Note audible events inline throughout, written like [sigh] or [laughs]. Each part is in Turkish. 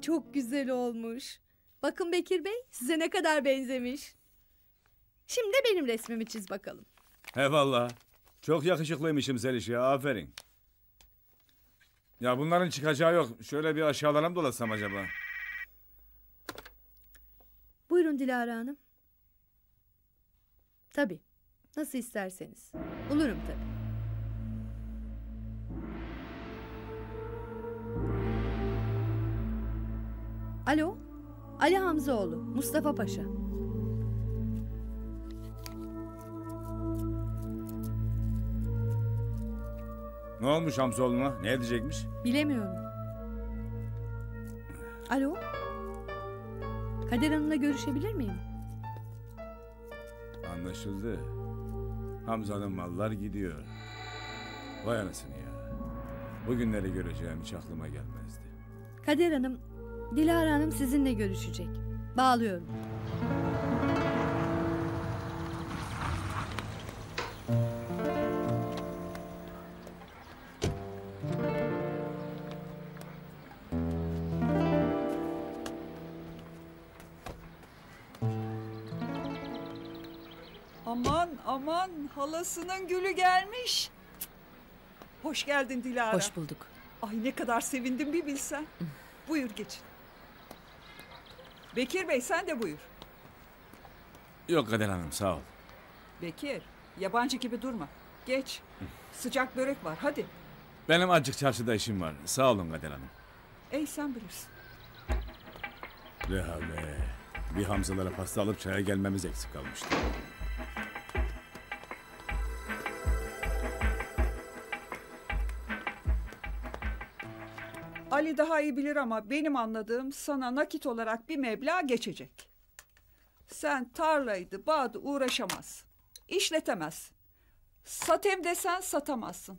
çok güzel olmuş. Bakın Bekir Bey size ne kadar benzemiş. Şimdi benim resmimi çiz bakalım. Eyvallah. Çok yakışıklıymışım Zeliş ya aferin. Ya bunların çıkacağı yok. Şöyle bir aşağılara mı dolasam acaba? Buyurun Dilara Hanım. Tabii. Nasıl isterseniz. Bulurum tabii. Alo. Ali Hamzaoğlu. Mustafa Paşa. Ne olmuş Hamzoğlu'na? Ne edecekmiş? Bilemiyorum. Alo. Kader Hanım'la görüşebilir miyim? Anlaşıldı. Hamza'nın mallar gidiyor. Vay anasını ya. Bugünleri göreceğim hiç aklıma gelmezdi. Kader Hanım, Dilara Hanım sizinle görüşecek. Bağlıyorum. Aman aman halasının gülü gelmiş. Hoş geldin Dilara. Hoş bulduk. Ay ne kadar sevindim bir bilsen. buyur geçin. Bekir Bey sen de buyur. Yok Kader Hanım sağ ol. Bekir yabancı gibi durma. Geç. Sıcak börek var hadi. Benim azıcık çarşıda işim var. Sağ olun Kader Hanım. Ey sen bilirsin. Le havle. Bir Hamzalara pasta alıp çaya gelmemiz eksik kalmıştı. Ali daha iyi bilir ama benim anladığım sana nakit olarak bir meblağ geçecek. Sen tarlaydı, bağdı uğraşamazsın. İşletemezsin. Satayım desen satamazsın.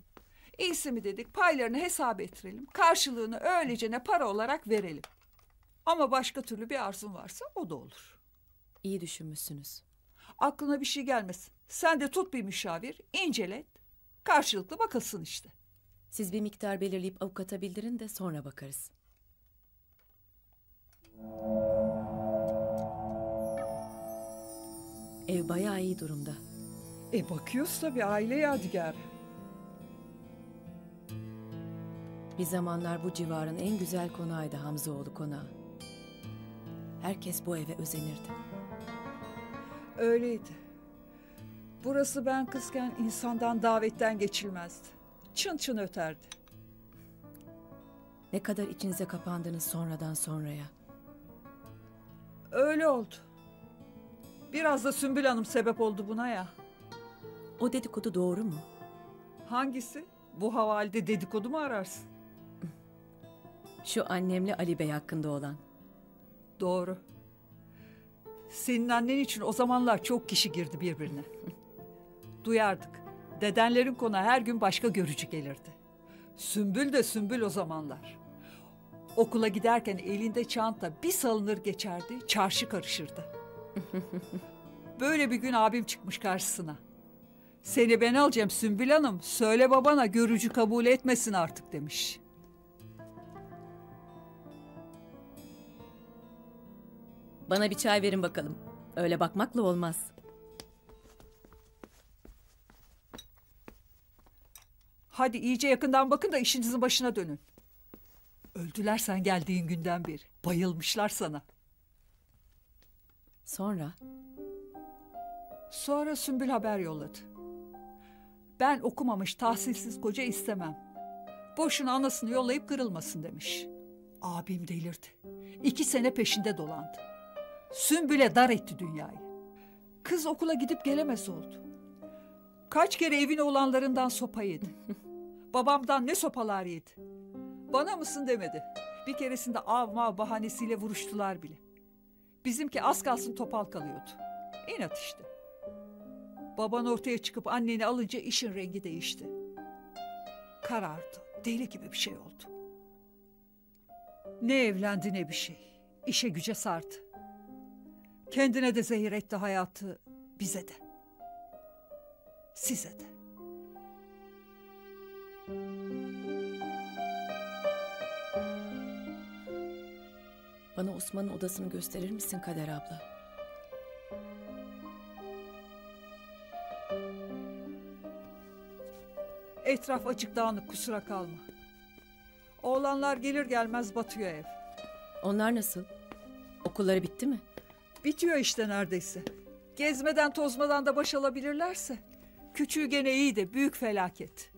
İyisi mi dedik paylarını hesap ettirelim. Karşılığını öylece ne para olarak verelim. Ama başka türlü bir arzun varsa o da olur. İyi düşünmüşsünüz. Aklına bir şey gelmesin. Sen de tut bir müşavir, incelet. Karşılıklı bakılsın işte. Siz bir miktar belirleyip avukata bildirin de sonra bakarız. Ev bayağı iyi durumda. E bakıyoruz tabii aile yadigarı. Bir zamanlar bu civarın en güzel konağıydı Hamzaoğlu konağı. Herkes bu eve özenirdi. Öyleydi. Burası ben kızken insandan davetten geçilmezdi. Çın çın öterdi. Ne kadar içinize kapandınız sonradan sonraya. Öyle oldu. Biraz da Sümbül Hanım sebep oldu buna ya. O dedikodu doğru mu? Hangisi? Bu havalde dedikodu mu ararsın? Şu annemle Ali Bey hakkında olan. Doğru. Senin annen için o zamanlar çok kişi girdi birbirine. [laughs] Duyardık. Dedenlerin konağı her gün başka görücü gelirdi. Sümbül de sümbül o zamanlar. Okula giderken elinde çanta bir salınır geçerdi, çarşı karışırdı. [laughs] Böyle bir gün abim çıkmış karşısına. Seni ben alacağım Sümbül Hanım, söyle babana görücü kabul etmesin artık demiş. Bana bir çay verin bakalım. Öyle bakmakla olmaz. Hadi iyice yakından bakın da işinizin başına dönün. Öldüler sen geldiğin günden beri. Bayılmışlar sana. Sonra Sonra Sümbül haber yolladı. Ben okumamış tahsilsiz koca istemem. Boşuna anasını yollayıp kırılmasın demiş. Abim delirdi. İki sene peşinde dolandı. Sümbül'e dar etti dünyayı. Kız okula gidip gelemez oldu. Kaç kere evine olanlarından sopa yedi. Babamdan ne sopalar yedi. Bana mısın demedi. Bir keresinde av mav bahanesiyle vuruştular bile. Bizimki az kalsın topal kalıyordu. İnat işte. Baban ortaya çıkıp anneni alınca işin rengi değişti. Karardı. Deli gibi bir şey oldu. Ne evlendi ne bir şey. İşe güce sardı. Kendine de zehir etti hayatı, bize de. Size de. Bana Osman'ın odasını gösterir misin Kader abla? Etraf açık dağınık kusura kalma. Oğlanlar gelir gelmez batıyor ev. Onlar nasıl? Okulları bitti mi? Bitiyor işte neredeyse. Gezmeden tozmadan da baş alabilirlerse. Küçüğü gene iyi de büyük felaket.